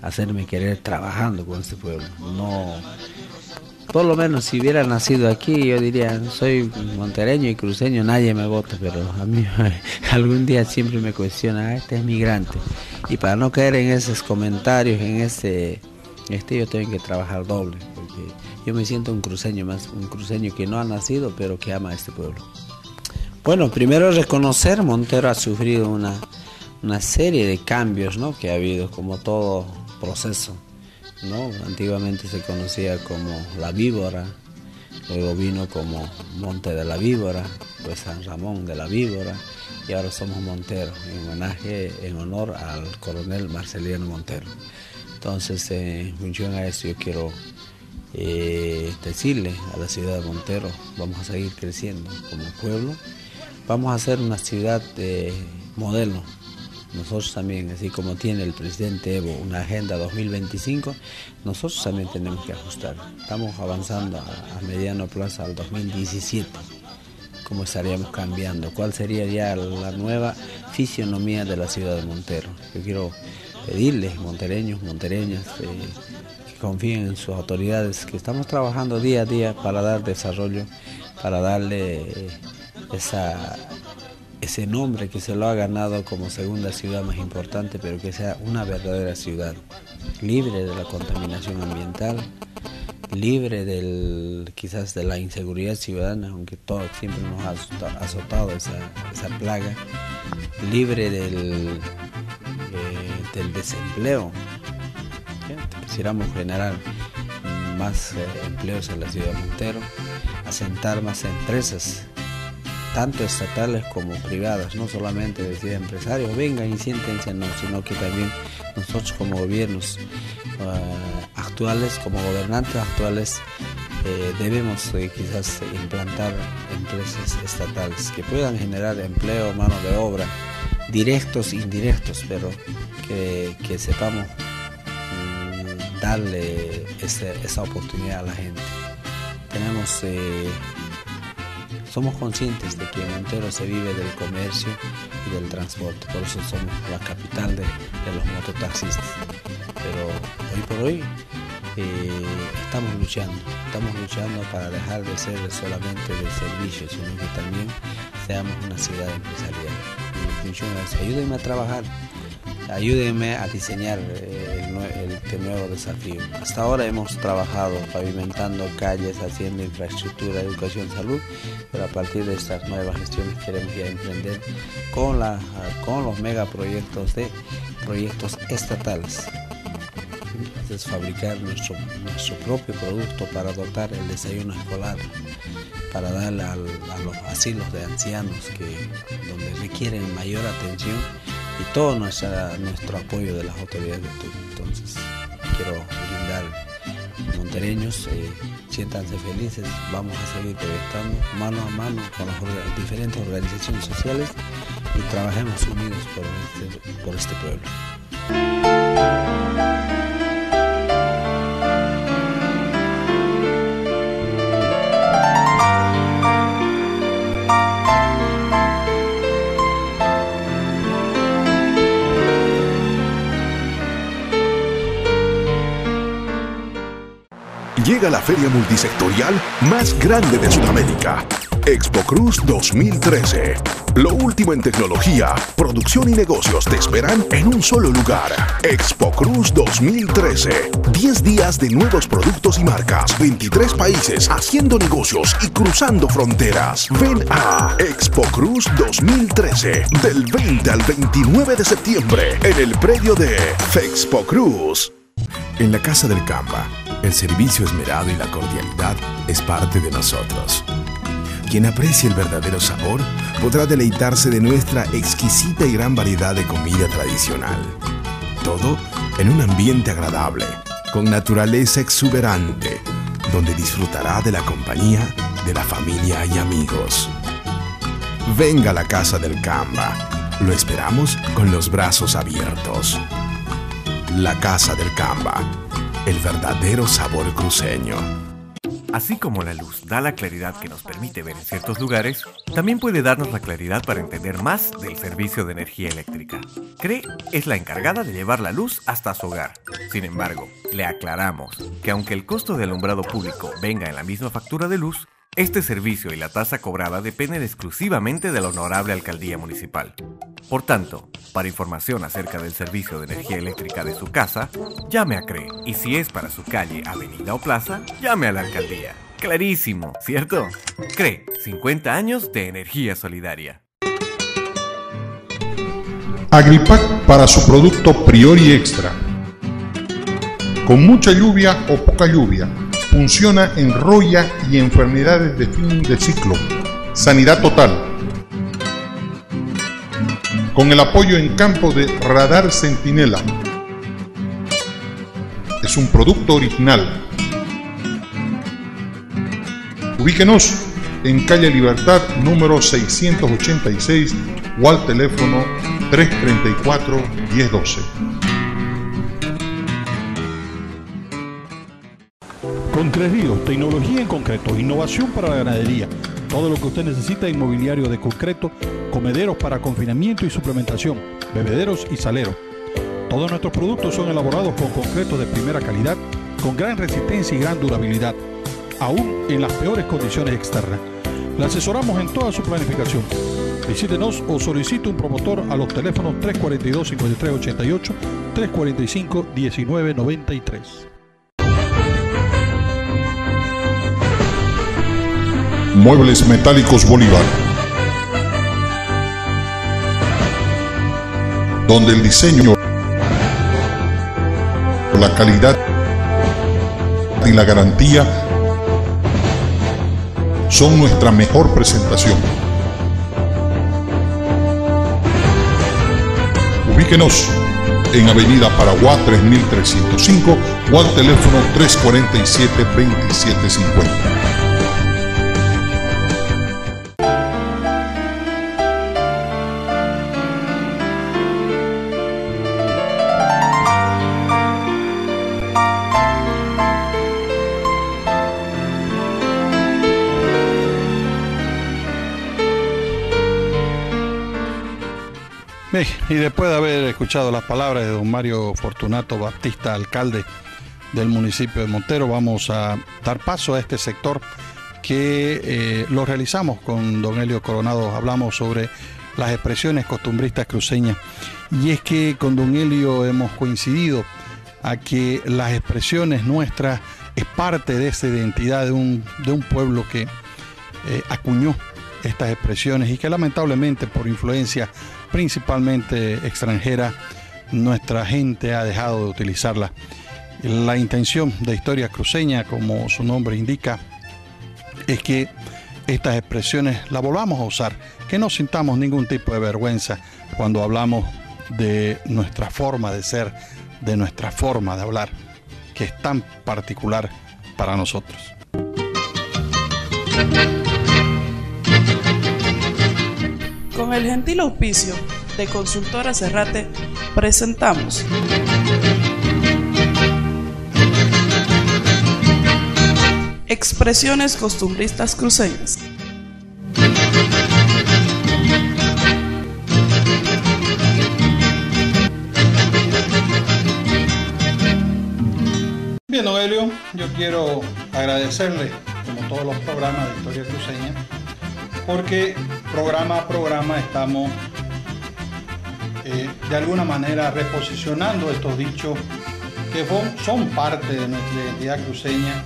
hacerme querer trabajando con este pueblo. No por lo menos si hubiera nacido aquí, yo diría, soy montereño y cruceño, nadie me vota, pero a mí <laughs> algún día siempre me cuestiona, ah, este es migrante. Y para no caer en esos comentarios, en ese, este yo tengo que trabajar doble, porque yo me siento un cruceño más, un cruceño que no ha nacido, pero que ama a este pueblo. Bueno, primero reconocer, Montero ha sufrido una, una serie de cambios, ¿no? Que ha habido, como todo proceso Antiguamente se conocía como la víbora, luego vino como Monte de la Víbora, pues San Ramón de la Víbora, y ahora somos Montero, en homenaje, en honor al coronel Marceliano Montero. Entonces, en función a eso, yo quiero eh, decirle a la ciudad de Montero, vamos a seguir creciendo como pueblo, vamos a ser una ciudad de modelo nosotros también, así como tiene el presidente Evo una agenda 2025, nosotros también tenemos que ajustar. Estamos avanzando a, mediano plazo al 2017. ¿Cómo estaríamos cambiando? ¿Cuál sería ya la nueva fisionomía de la ciudad de Montero? Yo quiero pedirles, montereños, montereñas, eh, que confíen en sus autoridades, que estamos trabajando día a día para dar desarrollo, para darle eh, esa ese nombre que se lo ha ganado como segunda ciudad más importante, pero que sea una verdadera ciudad, libre de la contaminación ambiental, libre del quizás de la inseguridad ciudadana, aunque todo siempre nos ha azotado esa, plaga, libre del, eh, del desempleo. Quisiéramos generar más eh, empleos en la ciudad de Montero, asentar más empresas tanto estatales como privadas, no solamente decir empresarios, vengan y siéntense, no, sino que también nosotros como gobiernos ah, actuales, como gobernantes actuales, eh, debemos eh, quizás implantar empresas estatales que puedan generar empleo, mano de obra, directos e indirectos, pero que, sepamos mm, darle esa oportunidad a la gente. Tenemos eh, somos conscientes de que en Montero se vive del comercio y del transporte, por eso somos la capital de, los mototaxistas. Pero hoy por hoy eh, estamos luchando, estamos luchando para dejar de ser solamente de servicio, sino que también seamos una ciudad empresarial. ayúdenme a trabajar ayúdenme a diseñar eh, el, este nuevo desafío. Hasta ahora hemos trabajado pavimentando calles, haciendo infraestructura, educación, salud, pero a partir de estas nuevas gestiones queremos ya emprender con, la, con los megaproyectos de proyectos estatales. Es fabricar nuestro, propio producto para dotar el desayuno escolar, para darle a los asilos de ancianos que donde requieren mayor atención y todo nuestro apoyo de las autoridades de Entonces, quiero brindar montereños, eh, siéntanse felices, vamos a seguir proyectando mano a mano con las diferentes organizaciones sociales y trabajemos unidos por este, por este pueblo. Llega la feria multisectorial más grande de Sudamérica. Expo Cruz 2013. Lo último en tecnología, producción y negocios te esperan en un solo lugar. Expo Cruz 2013. 10 días de nuevos productos y marcas. 23 países haciendo negocios y cruzando fronteras. Ven a Expo Cruz 2013 del 20 al 29 de septiembre en el predio de Fexpo Cruz. En la Casa del Camba, el servicio esmerado y la cordialidad es parte de nosotros. Quien aprecie el verdadero sabor podrá deleitarse de nuestra exquisita y gran variedad de comida tradicional. Todo en un ambiente agradable, con naturaleza exuberante, donde disfrutará de la compañía de la familia y amigos. Venga a la Casa del Camba. Lo esperamos con los brazos abiertos. La Casa del Camba. El verdadero sabor cruceño. Así como la luz da la claridad que nos permite ver en ciertos lugares, también puede darnos la claridad para entender más del servicio de energía eléctrica. CRE es la encargada de llevar la luz hasta su hogar. Sin embargo, le aclaramos que aunque el costo de alumbrado público venga en la misma factura de luz, este servicio y la tasa cobrada dependen exclusivamente de la honorable alcaldía municipal. Por tanto, para información acerca del servicio de energía eléctrica de su casa, llame a CRE. Y si es para su calle, avenida o plaza, llame a la alcaldía. Clarísimo, ¿cierto? CRE, 50 años de energía solidaria. Agripac para su producto Priori Extra. Con mucha lluvia o poca lluvia, funciona en roya y enfermedades de fin de ciclo. Sanidad total. Con el apoyo en campo de Radar Centinela. Es un producto original. Ubíquenos en calle Libertad número 686 o al teléfono 334 1012. Con Tres Ríos, tecnología en concreto, innovación para la ganadería, todo lo que usted necesita en mobiliario de concreto, comederos para confinamiento y suplementación, bebederos y saleros. Todos nuestros productos son elaborados con concreto de primera calidad, con gran resistencia y gran durabilidad, aún en las peores condiciones externas. Le asesoramos en toda su planificación. Visítenos o solicite un promotor a los teléfonos 342-5388, 345-1993. Muebles Metálicos Bolívar. Donde el diseño, la calidad y la garantía son nuestra mejor presentación. Ubíquenos en Avenida Paraguay 3305 o al teléfono 347 y después de haber escuchado las palabras de don Mario Fortunato Baptista, alcalde del municipio de Montero, vamos a dar paso a este sector que eh, lo realizamos con don Helio Coronado. Hablamos sobre las expresiones costumbristas cruceñas. Y es que con don Helio hemos coincidido a que las expresiones nuestras es parte de esa identidad de un, de un pueblo que eh, acuñó estas expresiones y que lamentablemente por influencia principalmente extranjera, nuestra gente ha dejado de utilizarla. La intención de Historia Cruceña, como su nombre indica, es que estas expresiones las volvamos a usar, que no sintamos ningún tipo de vergüenza cuando hablamos de nuestra forma de ser, de nuestra forma de hablar, que es tan particular para nosotros. Con el gentil auspicio de Consultora Cerrate, presentamos Expresiones costumbristas cruceñas. Bien, Noelio, yo quiero agradecerle, como todos los programas de Historia Cruceña, porque programa a programa estamos eh, de alguna manera reposicionando estos dichos que son parte de nuestra identidad cruceña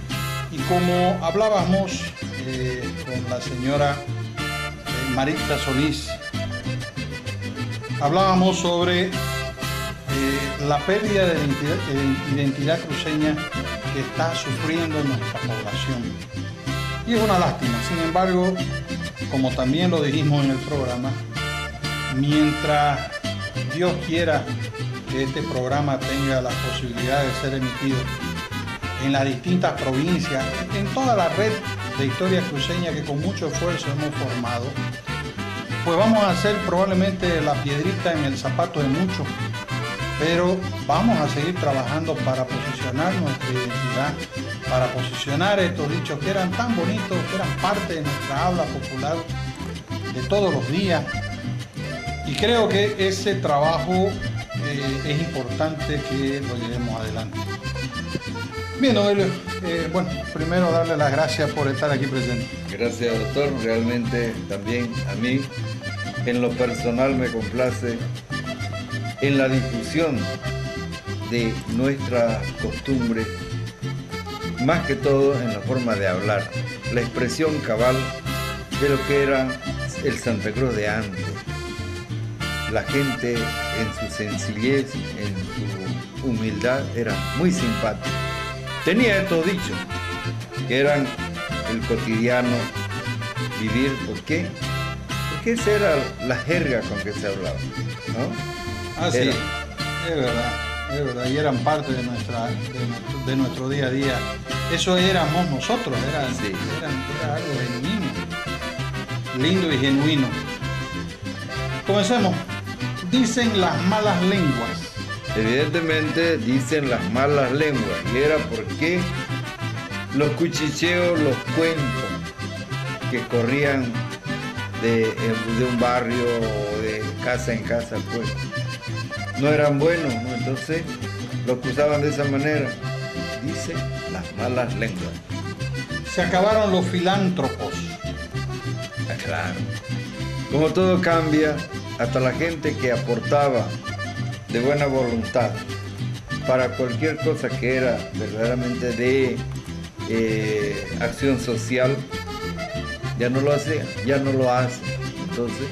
y como hablábamos eh, con la señora eh, Marita Solís, hablábamos sobre la pérdida de identidad, de identidad cruceña que está sufriendo nuestra población. Y es una lástima, sin embargo, como también lo dijimos en el programa, mientras Dios quiera que este programa tenga la posibilidad de ser emitido en las distintas provincias, en toda la red de historia cruceña que con mucho esfuerzo hemos formado, pues vamos a hacer probablemente la piedrita en el zapato de muchos, pero vamos a seguir trabajando para posicionar nuestra identidad, para posicionar estos dichos que eran tan bonitos, que eran parte de nuestra habla popular de todos los días, y creo que ese trabajo eh, es importante que lo llevemos adelante. Bien, Noelio, eh, bueno, primero darle las gracias por estar aquí presente. Gracias, doctor. Realmente también a mí, en lo personal, me complace en la difusión de nuestra costumbre, más que todo en la forma de hablar, la expresión cabal de lo que era el Santa Cruz de antes la gente en su sencillez, en su humildad, era muy simpática. Tenía estos dichos, que eran el cotidiano vivir, ¿por qué? Porque esa era la jerga con que se hablaba, ¿no? Ah, sí, es verdad, es verdad, y eran parte de, nuestra, de, nuestro, día a día. Eso éramos nosotros, era, era algo genuino, lindo y genuino. Comencemos dicen las malas lenguas? Evidentemente dicen las malas lenguas y era porque los cuchicheos, los cuentos que corrían de, un barrio o de casa en casa, pues no eran buenos, entonces lo acusaban de esa manera. Dicen las malas lenguas. Se acabaron los filántropos. Claro. Como todo cambia, hasta la gente que aportaba de buena voluntad para cualquier cosa que era verdaderamente de eh, acción social, ya no lo hacía, ya no lo hace. Entonces,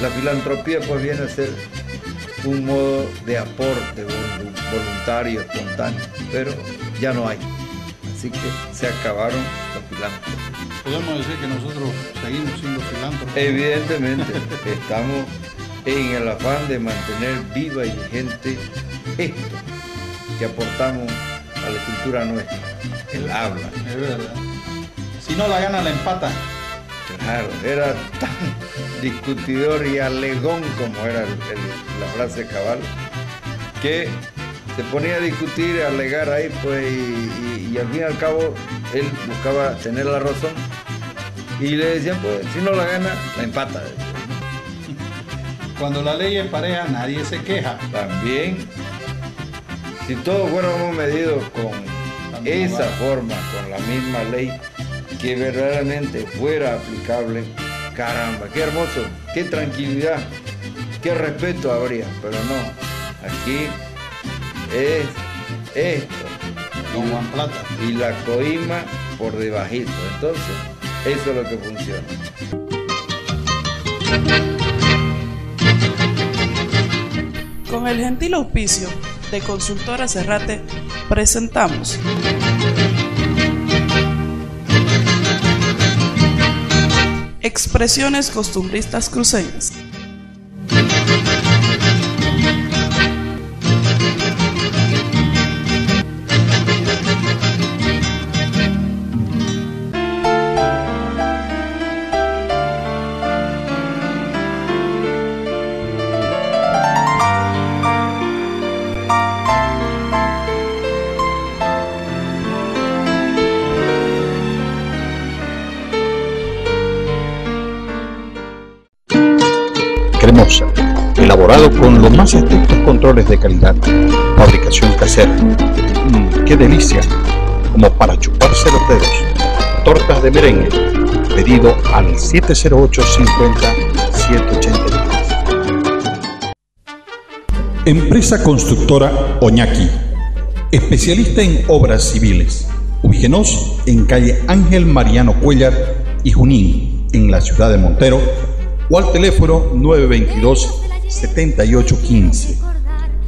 la filantropía pues viene a ser un modo de aporte voluntario, espontáneo, pero ya no hay. Así que se acabaron los filántropos podemos decir que nosotros seguimos siendo filántropos. Evidentemente, estamos en el afán de mantener viva y vigente esto que aportamos a la cultura nuestra, el habla. Es verdad. Si no la gana, la empata. Claro, era tan discutidor y alegón como era la frase cabal, que se ponía a discutir, a alegar ahí, pues, y, y al fin y al cabo él buscaba tener la razón y le decían, pues, si no la gana, la empata. Cuando la ley es pareja, nadie se queja. También, si todos fuéramos medidos con esa forma, con la misma ley, que verdaderamente fuera aplicable, caramba, qué hermoso, qué tranquilidad, qué respeto habría, pero no, aquí es esto. Plata. Y la coima por debajito. Entonces, eso es lo que funciona. Con el gentil auspicio de Consultora Cerrate, presentamos Expresiones costumbristas cruceñas. Controles de calidad, fabricación casera. Mm, ¡Qué delicia! Como para chuparse los dedos. Tortas de merengue, pedido al 708 50 783. Empresa constructora Oñaki, especialista en obras civiles. Ubíquenos en calle Ángel Mariano Cuellar y Junín, en la ciudad de Montero, o al teléfono 922-7815.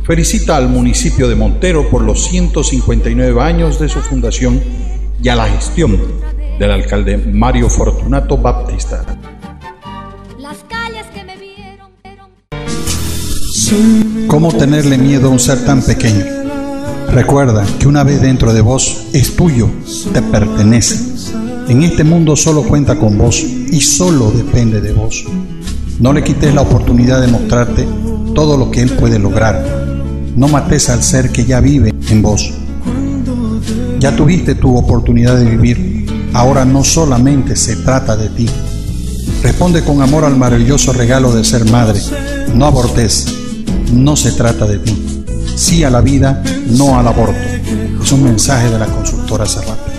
Felicita al municipio de Montero por los 159 años de su fundación y a la gestión del alcalde Mario Fortunato Baptista. ¿Cómo tenerle miedo a un ser tan pequeño? Recuerda que una vez dentro de vos es tuyo, te pertenece. En este mundo solo cuenta con vos y solo depende de vos. No le quites la oportunidad de mostrarte todo lo que él puede lograr. No mates al ser que ya vive en vos. Ya tuviste tu oportunidad de vivir. Ahora no solamente se trata de ti. Responde con amor al maravilloso regalo de ser madre. No abortes. No se trata de ti. Sí a la vida, no al aborto. Es un mensaje de la consultora Cerrate.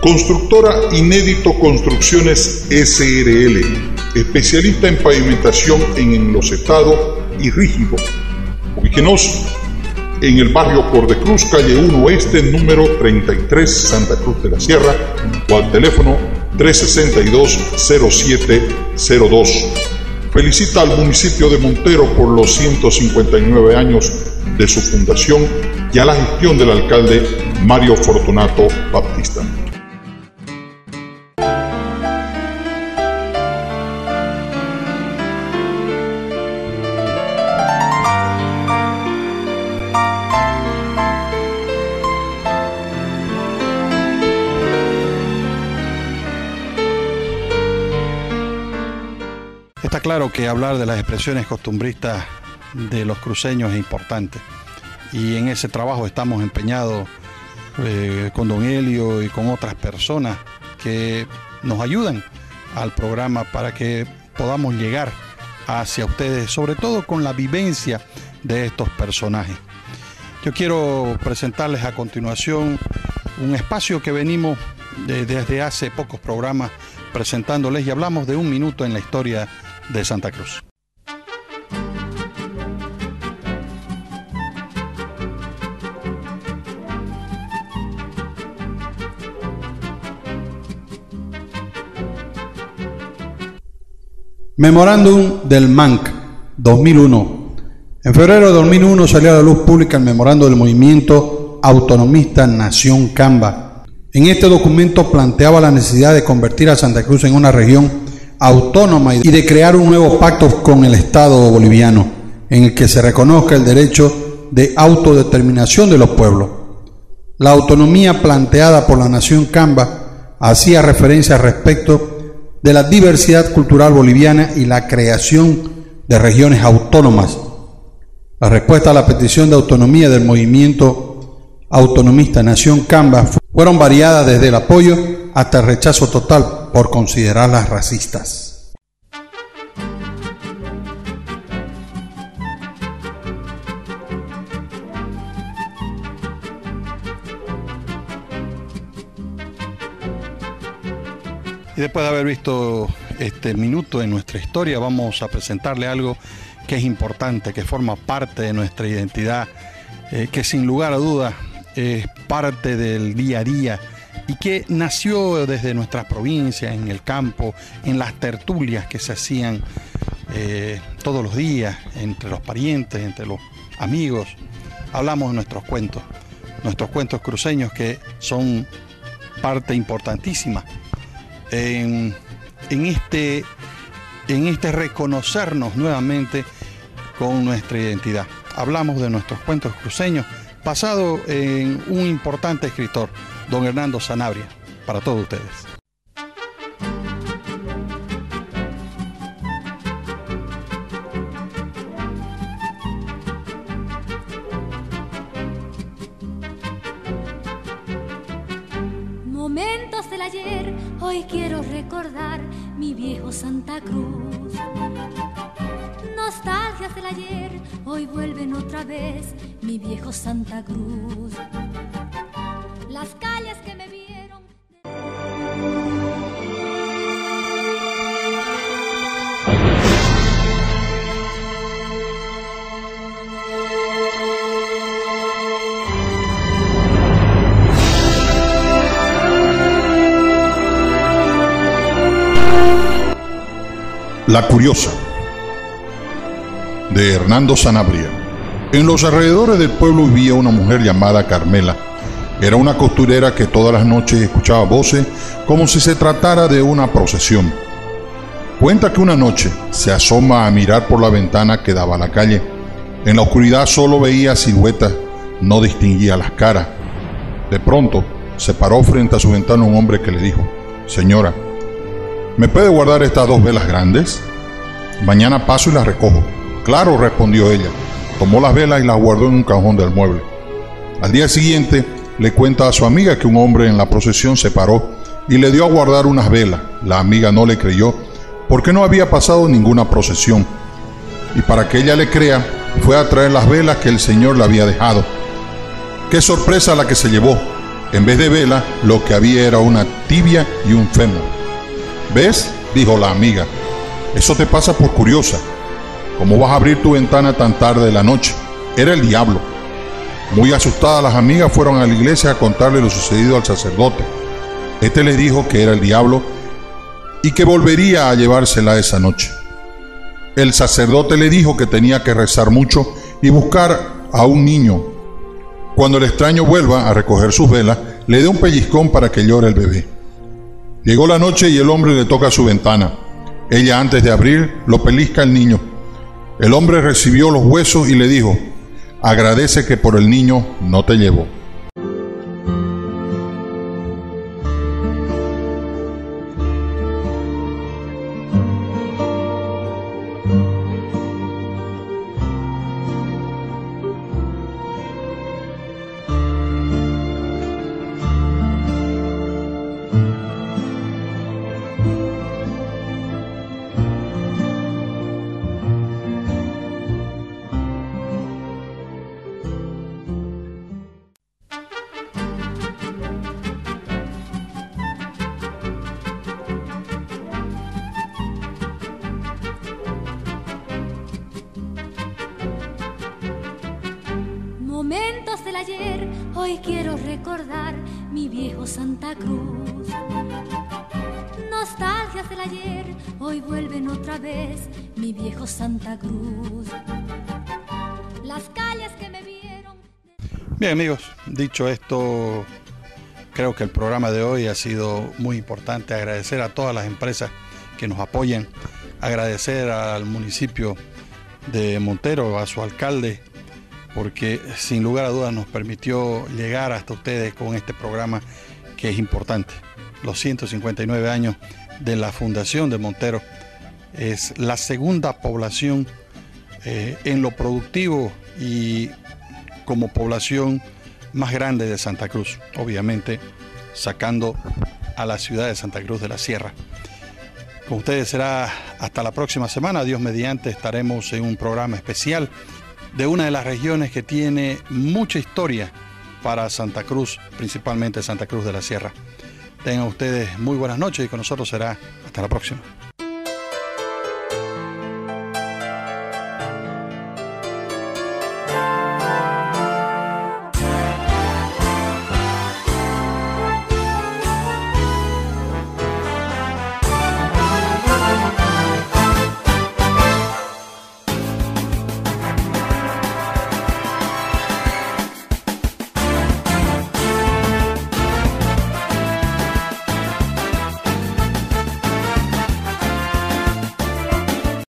Constructora Inédito Construcciones SRL, especialista en pavimentación en enlocetado y rígido. Ubíquenos en el barrio Por de Cruz, calle 1 Oeste, número 33, Santa Cruz de la Sierra, o al teléfono 362-0702. Felicita al municipio de Montero por los 159 años de su fundación y a la gestión del alcalde Mario Fortunato Baptista. Claro que hablar de las expresiones costumbristas de los cruceños es importante y en ese trabajo estamos empeñados eh, con don Helio y con otras personas que nos ayudan al programa para que podamos llegar hacia ustedes, sobre todo con la vivencia de estos personajes. Yo quiero presentarles a continuación un espacio que venimos de- desde hace pocos programas presentándoles y hablamos de un minuto en la historia de Santa Cruz. Memorándum del MANC 2001. En febrero de 2001 salió a la luz pública el memorando del movimiento autonomista Nación Camba. En este documento planteaba la necesidad de convertir a Santa Cruz en una región autónoma y de crear un nuevo pacto con el Estado boliviano, en el que se reconozca el derecho de autodeterminación de los pueblos. La autonomía planteada por la Nación Camba hacía referencia respecto de la diversidad cultural boliviana y la creación de regiones autónomas. La respuesta a la petición de autonomía del movimiento autonomista Nación Camba fu- fueron variadas desde el apoyo hasta el rechazo total por considerarlas racistas. Y después de haber visto este minuto en nuestra historia, vamos a presentarle algo que es importante, que forma parte de nuestra identidad, eh, que sin lugar a dudas es parte del día a día y que nació desde nuestras provincias, en el campo, en las tertulias que se hacían eh, todos los días entre los parientes, entre los amigos. Hablamos de nuestros cuentos, nuestros cuentos cruceños que son parte importantísima en, este, en este reconocernos nuevamente con nuestra identidad. Hablamos de nuestros cuentos cruceños, basado en un importante escritor, don Hernando Sanabria, para todos ustedes. Momentos del ayer, hoy quiero recordar mi viejo Santa Cruz. Nostalgias del ayer, hoy vuelven otra vez mi viejo Santa Cruz. La Curiosa, de Hernando Sanabria. En los alrededores del pueblo vivía una mujer llamada Carmela. Era una costurera que todas las noches escuchaba voces como si se tratara de una procesión. Cuenta que una noche se asoma a mirar por la ventana que daba a la calle. En la oscuridad solo veía siluetas, no distinguía las caras. De pronto se paró frente a su ventana un hombre que le dijo, Señora, ¿me puede guardar estas dos velas grandes? Mañana paso y las recojo. Claro, respondió ella. Tomó las velas y las guardó en un cajón del mueble. Al día siguiente le cuenta a su amiga que un hombre en la procesión se paró y le dio a guardar unas velas. La amiga no le creyó porque no había pasado ninguna procesión. Y para que ella le crea, fue a traer las velas que el Señor le había dejado. Qué sorpresa la que se llevó. En vez de vela, lo que había era una tibia y un fémur. ¿Ves? dijo la amiga. Eso te pasa por curiosa. ¿Cómo vas a abrir tu ventana tan tarde de la noche? Era el diablo. Muy asustadas las amigas fueron a la iglesia a contarle lo sucedido al sacerdote. Este le dijo que era el diablo y que volvería a llevársela esa noche. El sacerdote le dijo que tenía que rezar mucho y buscar a un niño. Cuando el extraño vuelva a recoger sus velas, le dé un pellizcón para que llore el bebé. Llegó la noche y el hombre le toca su ventana. Ella antes de abrir lo pellizca el niño. El hombre recibió los huesos y le dijo, agradece que por el niño no te llevó. Ayer, hoy quiero recordar mi viejo Santa Cruz. Nostalgias del ayer, hoy vuelven otra vez mi viejo Santa Cruz. Las calles que me vieron. Bien amigos, dicho esto, creo que el programa de hoy ha sido muy importante. Agradecer a todas las empresas que nos apoyan, agradecer al municipio de Montero, a su alcalde, porque sin lugar a dudas nos permitió llegar hasta ustedes con este programa que es importante. Los 159 años de la Fundación de Montero es la segunda población eh, en lo productivo y como población más grande de Santa Cruz, obviamente sacando a la ciudad de Santa Cruz de la Sierra. Con ustedes será hasta la próxima semana, Dios mediante, estaremos en un programa especial de una de las regiones que tiene mucha historia para Santa Cruz, principalmente Santa Cruz de la Sierra. Tengan ustedes muy buenas noches y con nosotros será hasta la próxima.